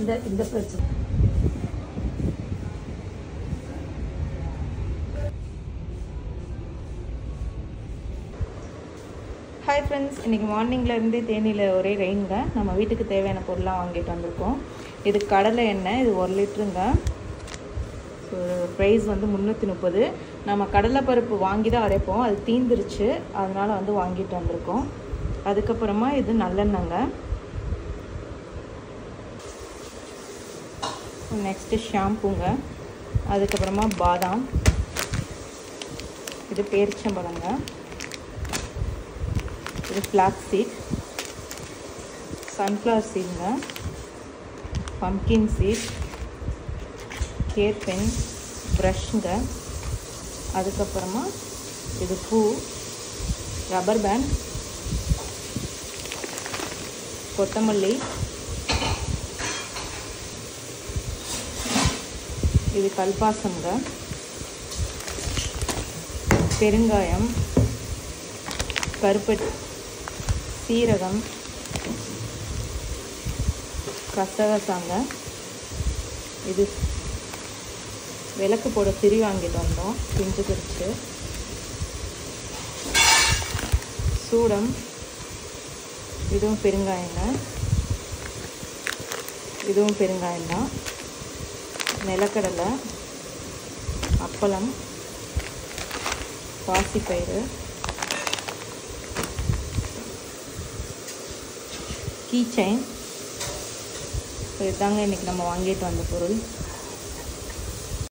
இந்த இந்த பிரச்சனை. ஹாய் ஃப்ரெண்ட்ஸ் இன்றைக்கி மார்னிங்லேருந்தே தேனியில் ஒரே ரெயினுங்க நம்ம வீட்டுக்கு தேவையான பொருளாக வாங்கிட்டு வந்திருக்கோம். இது கடலை எண்ணெய் இது ஒரு லிட்டருங்க. ஸோ ப்ரைஸ் வந்து முந்நூற்றி முப்பது. நம்ம கடலைப்பருப்பு வாங்கி தான் அரைப்போம். அது தீந்துருச்சு. அதனால் வந்து வாங்கிட்டு வந்திருக்கோம். அதுக்கப்புறமா இது நல்லெண்ணெய்ங்க. நெக்ஸ்ட்டு ஷாம்புங்க அதுக்கப்புறமா பாதாம். இது பேரிச்சம்பழங்க. இது ஃப்ளாக் சீட் சன்ஃப்ளவர் சீடுங்க பம்கின் சீட் ஹேர் பென் ப்ரஷ்ங்க அதுக்கப்புறமா இது பூ. ரப்பர் பேண்ட் கொத்தமல்லி. இது கல்பாசங்க. பெருங்காயம் கருப்பட்டி சீரகம் கசகசாங்க. இது விளக்கு போட திரி வாங்கிட்டு வந்தோம். பிஞ்சு பிரிச்சு. சூடம். இதுவும் பெருங்காயங்க. இதுவும் பெருங்காயம் தான் நிலக்கடலை அப்பளம் பாசிப்பயிறு கீ செயின். ஸோ இதுதாங்க இன்றைக்கி நம்ம வாங்கிட்டு வந்த பொருள்.